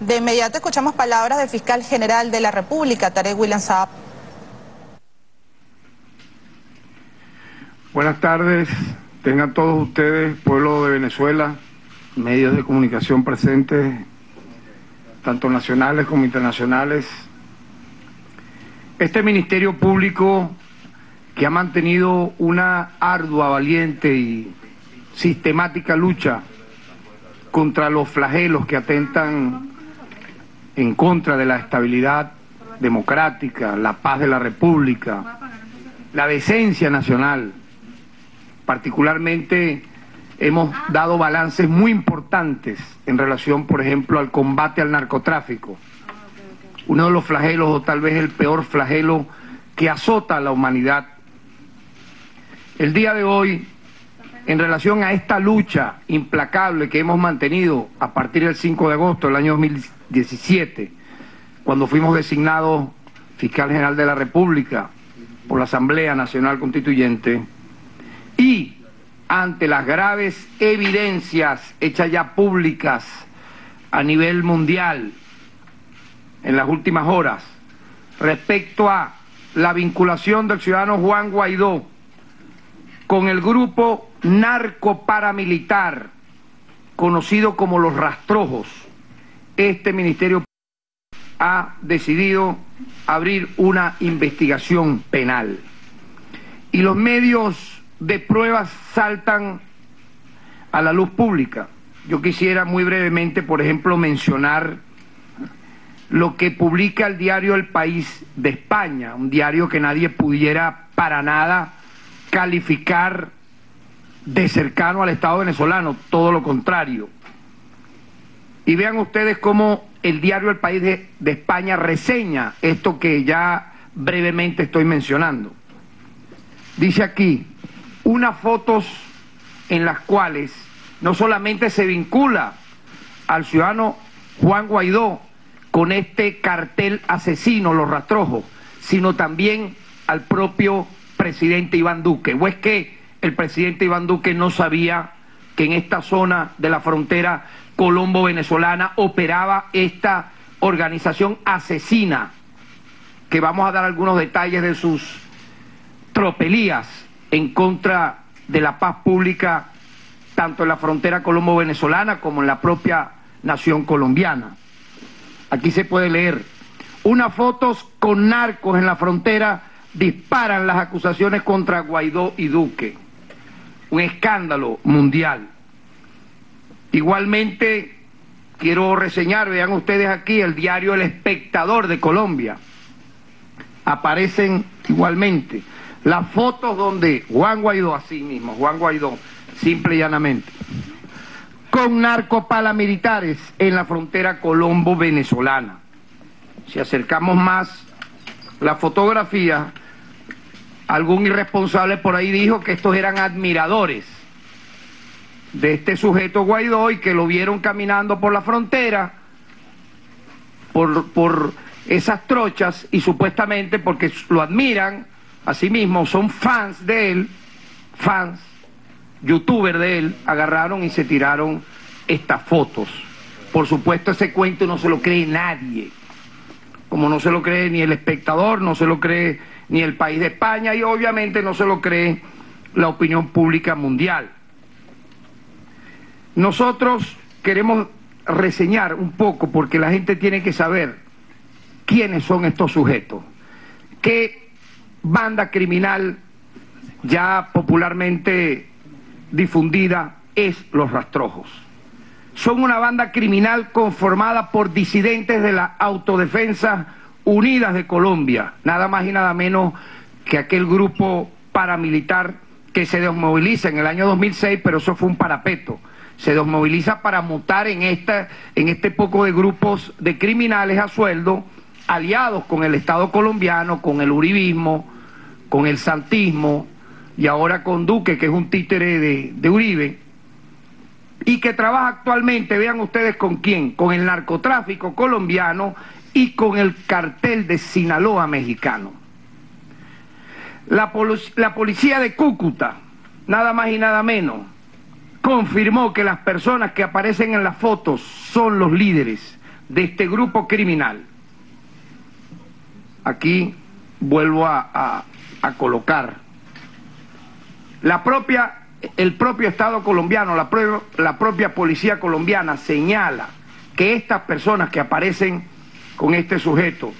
De inmediato escuchamos palabras del fiscal general de la República, Tarek William Saab. Buenas tardes, tengan todos ustedes, pueblo de Venezuela, medios de comunicación presentes, tanto nacionales como internacionales. Este Ministerio Público que ha mantenido una ardua, valiente y sistemática lucha contra los flagelos que atentan en contra de la estabilidad democrática, la paz de la República, la decencia nacional. Particularmente hemos dado balances muy importantes en relación, por ejemplo, al combate al narcotráfico. Uno de los flagelos, o tal vez el peor flagelo que azota a la humanidad. El día de hoy, en relación a esta lucha implacable que hemos mantenido a partir del 5 de agosto del año 2017, cuando fuimos designados fiscal general de la República por la Asamblea Nacional Constituyente, y ante las graves evidencias hechas ya públicas a nivel mundial en las últimas horas respecto a la vinculación del ciudadano Juan Guaidó con el grupo narcoparamilitar conocido como los rastrojos, este ministerio ha decidido abrir una investigación penal. Y los medios de pruebas saltan a la luz pública. Yo quisiera muy brevemente, por ejemplo, mencionar lo que publica el diario El País de España, un diario que nadie pudiera para nada calificar de cercano al Estado venezolano, todo lo contrario. Y vean ustedes cómo el diario El País de, España reseña esto que ya brevemente estoy mencionando. Dice aquí, unas fotos en las cuales no solamente se vincula al ciudadano Juan Guaidó con este cartel asesino, los rastrojos, sino también al propio presidente Iván Duque. ¿O es que el presidente Iván Duque no sabía que en esta zona de la frontera colombo-venezolana operaba esta organización asesina? Que vamos a dar algunos detalles de sus tropelías en contra de la paz pública tanto en la frontera colombo-venezolana como en la propia nación colombiana. Aquí se puede leer, unas fotos con narcos en la frontera disparan las acusaciones contra Guaidó y Duque. Un escándalo mundial. Igualmente, quiero reseñar, vean ustedes aquí, el diario El Espectador de Colombia. Aparecen igualmente las fotos donde Juan Guaidó, así mismo, Juan Guaidó, simple y llanamente, con narcopalamilitares en la frontera colombo-venezolana. Si acercamos más la fotografía, algún irresponsable por ahí dijo que estos eran admiradores de este sujeto Guaidó y que lo vieron caminando por la frontera, por, por esas trochas y supuestamente porque lo admiran Asimismo, son fans de él, fans, youtubers de él, agarraron y se tiraron estas fotos. Por supuesto, ese cuento no se lo cree nadie. Como no se lo cree ni el espectador, no se lo cree ni el país de España y obviamente no se lo cree la opinión pública mundial. Nosotros queremos reseñar un poco porque la gente tiene que saber quiénes son estos sujetos, qué banda criminal ya popularmente difundida es Los Rastrojos. Son una banda criminal conformada por disidentes de la Autodefensa Unidas de Colombia, nada más y nada menos que aquel grupo paramilitar que se desmoviliza en el año 2006, pero eso fue un parapeto. Se desmoviliza para mutar en, esta, en este poco de grupos de criminales a sueldo aliados con el Estado colombiano, con el uribismo, con el santismo y ahora con Duque, que es un títere de, de Uribe, y que trabaja actualmente, vean ustedes con quién, con el narcotráfico colombiano y con el cartel de Sinaloa mexicano. La, la, policía de Cúcuta, nada más y nada menos, confirmó que las personas que aparecen en las fotos son los líderes de este grupo criminal. Aquí vuelvo a, colocar. La propia, el propio Estado colombiano, la, la propia policía colombiana señala que estas personas que aparecen con este sujeto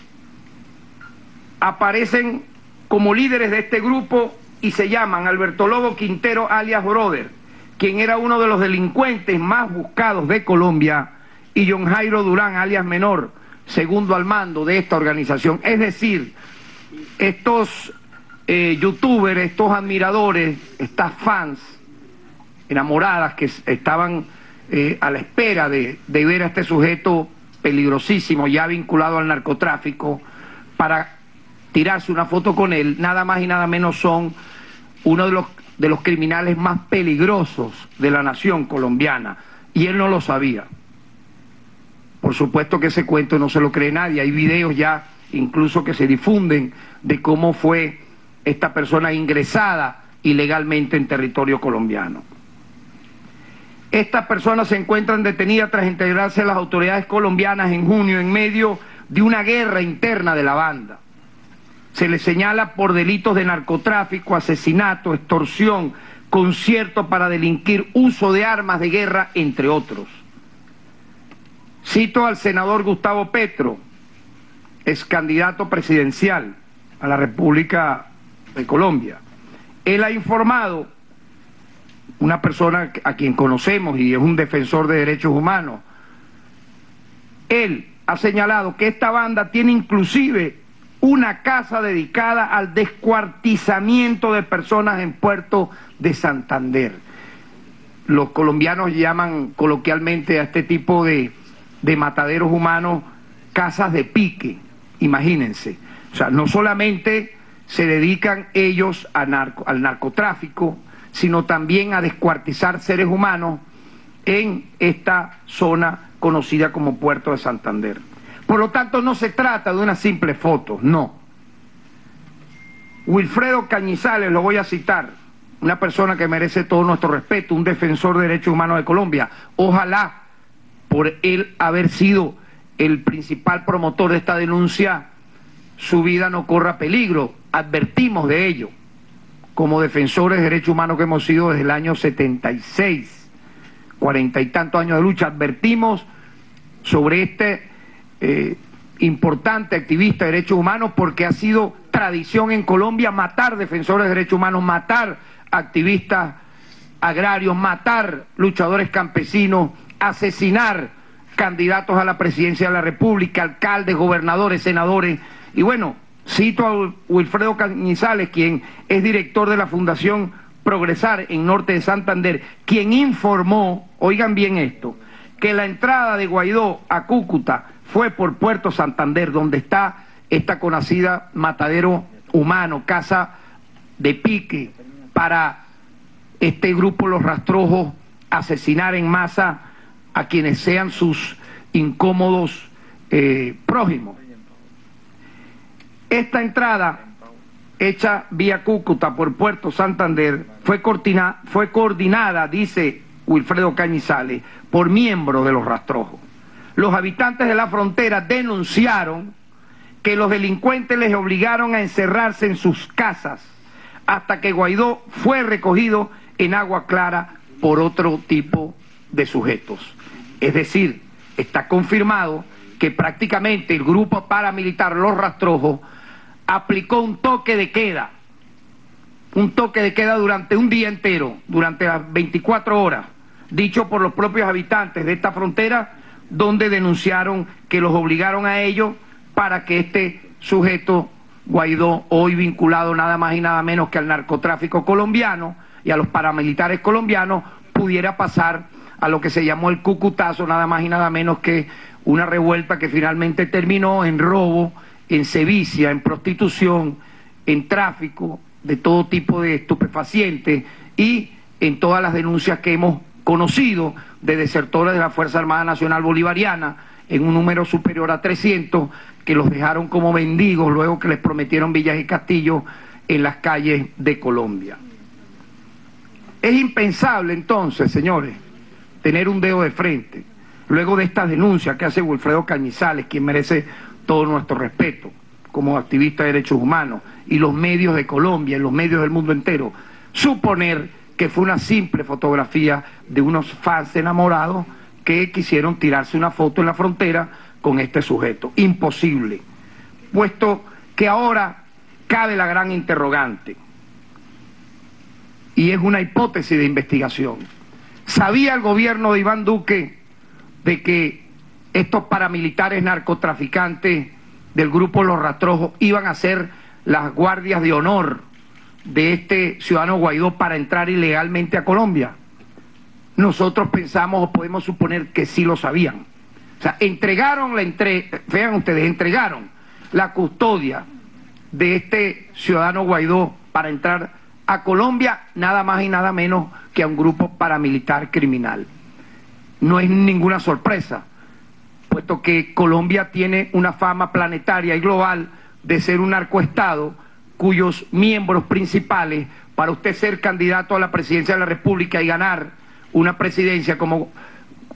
aparecen como líderes de este grupo y se llaman Alberto Lobo Quintero alias Brother, quien era uno de los delincuentes más buscados de Colombia, y John Jairo Durán alias Menor, segundo al mando de esta organización. Es decir, estos eh, youtubers, estos admiradores, estas fans enamoradas que estaban eh, a la espera de, de ver a este sujeto peligrosísimo, ya vinculado al narcotráfico, para tirarse una foto con él, nada más y nada menos son uno de los, de los criminales más peligrosos de la nación colombiana. Y él no lo sabía. Por supuesto que ese cuento no se lo cree nadie. Hay videos ya incluso que se difunden de cómo fue esta persona ingresada ilegalmente en territorio colombiano. Estas personas se encuentran detenidas tras integrarse a las autoridades colombianas en junio en medio de una guerra interna de la banda. Se les señala por delitos de narcotráfico, asesinato, extorsión, concierto para delinquir, uso de armas de guerra, entre otros. Cito al senador Gustavo Petro, ex candidato presidencial a la República de Colombia. Él ha informado, una persona a quien conocemos y es un defensor de derechos humanos, él ha señalado que esta banda tiene inclusive una casa dedicada al descuartizamiento de personas en Puerto de Santander. Los colombianos llaman coloquialmente a este tipo de, de mataderos humanos casas de pique, imagínense. O sea, no solamente se dedican ellos al narcotráfico, sino también a descuartizar seres humanos en esta zona conocida como Puerto de Santander. Por lo tanto, no se trata de una simple foto, no. Wilfredo Cañizales, lo voy a citar, una persona que merece todo nuestro respeto, un defensor de derechos humanos de Colombia. Ojalá, por él haber sido el principal promotor de esta denuncia, su vida no corra peligro. Advertimos de ello, como defensores de derechos humanos que hemos sido desde el año 76, cuarenta y tantos años de lucha, advertimos sobre este eh, importante activista de derechos humanos porque ha sido tradición en Colombia matar defensores de derechos humanos, matar activistas agrarios, matar luchadores campesinos, asesinar candidatos a la presidencia de la República, alcaldes, gobernadores, senadores. Y bueno, cito a Wilfredo Cañizales, quien es director de la Fundación Progresar en Norte de Santander, quien informó, oigan bien esto, que la entrada de Guaidó a Cúcuta fue por Puerto Santander, donde está esta conocida matadero humano, casa de pique, para este grupo Los Rastrojos asesinar en masa a quienes sean sus incómodos eh, prójimos. Esta entrada, hecha vía Cúcuta por Puerto Santander, fue, fue coordinada, dice Wilfredo Cañizales, por miembros de los rastrojos los habitantes de la frontera denunciaron que los delincuentes les obligaron a encerrarse en sus casas hasta que Guaidó fue recogido en agua clara por otro tipo de sujetos. Es decir, está confirmado que prácticamente el grupo paramilitar Los Rastrojos aplicó un toque de queda, un toque de queda durante un día entero, durante las 24 horas, dicho por los propios habitantes de esta frontera donde denunciaron que los obligaron a ello para que este sujeto Guaidó, hoy vinculado nada más y nada menos que al narcotráfico colombiano y a los paramilitares colombianos, pudiera pasar a lo que se llamó el cucutazo, nada más y nada menos que una revuelta que finalmente terminó en robo, en sevicia, en prostitución, en tráfico de todo tipo de estupefacientes y en todas las denuncias que hemos conocido de desertores de la Fuerza Armada Nacional Bolivariana en un número superior a 300 que los dejaron como mendigos luego que les prometieron villas y castillos en las calles de Colombia. Es impensable entonces, señores, tener un dedo de frente. luego de estas denuncias que hace Wilfredo Cañizales, quien merece todo nuestro respeto como activista de derechos humanos, y los medios de Colombia y los medios del mundo entero, suponer que fue una simple fotografía de unos fans enamorados que quisieron tirarse una foto en la frontera con este sujeto. Imposible. Puesto que ahora cabe la gran interrogante, y es una hipótesis de investigación. ¿Sabía el gobierno de Iván Duque de que estos paramilitares narcotraficantes del grupo Los Rastrojos iban a ser las guardias de honor de este ciudadano Guaidó para entrar ilegalmente a Colombia? Nosotros pensamos o podemos suponer que sí lo sabían. O sea, entregaron la entre, vean ustedes, entregaron la custodia de este ciudadano Guaidó para entrar a Colombia nada más y nada menos que a un grupo paramilitar criminal. No es ninguna sorpresa, puesto que Colombia tiene una fama planetaria y global de ser un narcoestado cuyos miembros principales, para usted ser candidato a la presidencia de la República y ganar una presidencia como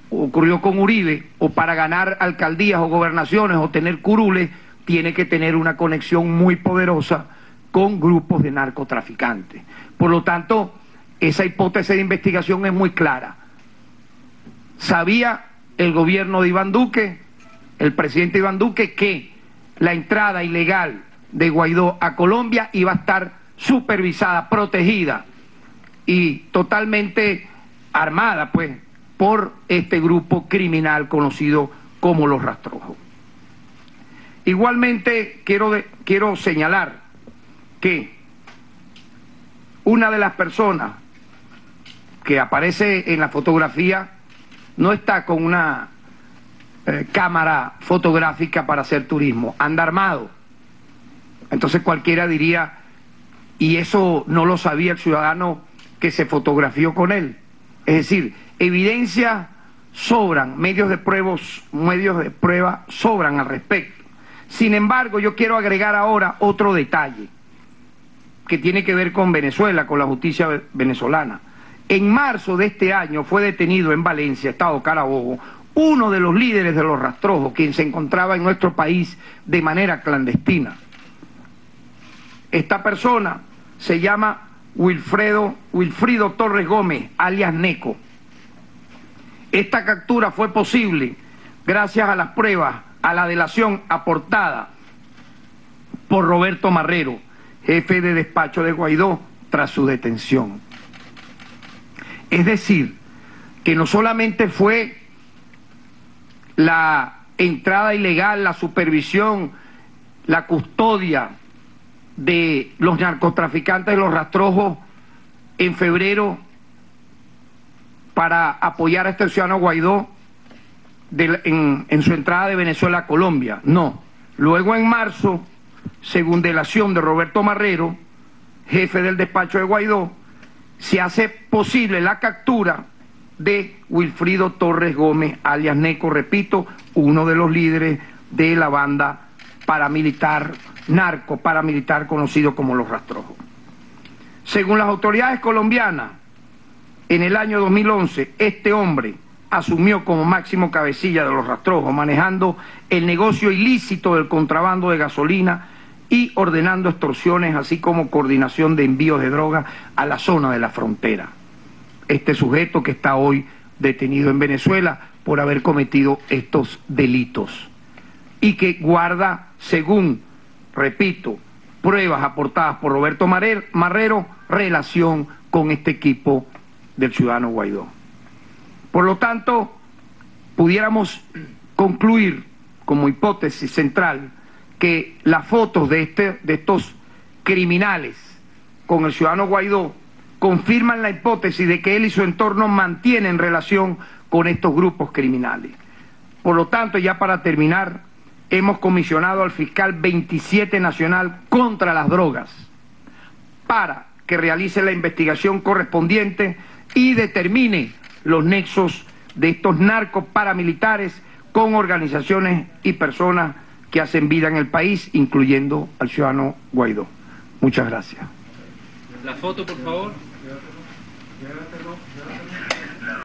ocurrió con Uribe, o para ganar alcaldías o gobernaciones o tener curules, tiene que tener una conexión muy poderosa con grupos de narcotraficantes. Por lo tanto, esa hipótesis de investigación es muy clara. ¿Sabía el gobierno de Iván Duque, el presidente Iván Duque, que la entrada ilegal de Guaidó a Colombia iba a estar supervisada, protegida y totalmente armada, pues, por este grupo criminal conocido como los rastrojos. Igualmente quiero, quiero señalar que una de las personas que aparece en la fotografía no está con una eh, cámara fotográfica para hacer turismo, anda armado. Entonces cualquiera diría, y eso no lo sabía el ciudadano que se fotografió con él. Es decir, evidencia sobran, medios de pruebas, medios de prueba sobran al respecto. Sin embargo, yo quiero agregar ahora otro detalle que tiene que ver con Venezuela, con la justicia venezolana. En marzo de este año fue detenido en Valencia, Estado Carabobo, uno de los líderes de los rastrojos, quien se encontraba en nuestro país de manera clandestina. Esta persona se llama Wilfredo, Wilfrido Torres Gómez, alias Neco. Esta captura fue posible gracias a las pruebas, a la delación aportada por Roberto Marrero, jefe de despacho de Guaidó tras su detención. Es decir, que no solamente fue la entrada ilegal, la supervisión, la custodia de los narcotraficantes los rastrojos en febrero para apoyar a este ciudadano Guaidó en, en su entrada de Venezuela a Colombia. No. Luego en marzo según delación de Roberto Marrero, jefe del despacho de Guaidó, se hace posible la captura de Wilfrido Torres Gómez, alias Neco, repito, uno de los líderes de la banda paramilitar, narco paramilitar conocido como Los Rastrojos. Según las autoridades colombianas, en el año 2011, este hombre asumió como máximo cabecilla de Los Rastrojos, manejando el negocio ilícito del contrabando de gasolina y ordenando extorsiones, así como coordinación de envíos de drogas a la zona de la frontera. Este sujeto que está hoy detenido en Venezuela por haber cometido estos delitos y que guarda, según, repito, pruebas aportadas por Roberto Marrero, relación con este equipo del ciudadano Guaidó. Por lo tanto, pudiéramos concluir como hipótesis central que las fotos de, este, de estos criminales con el ciudadano Guaidó confirman la hipótesis de que él y su entorno mantienen relación con estos grupos criminales. Por lo tanto, ya para terminar, hemos comisionado al fiscal 27 nacional contra las drogas para que realice la investigación correspondiente y determine los nexos de estos narcos paramilitares con organizaciones y personas que hacen vida en el país, incluyendo al ciudadano Guaidó. Muchas gracias. La foto, por favor.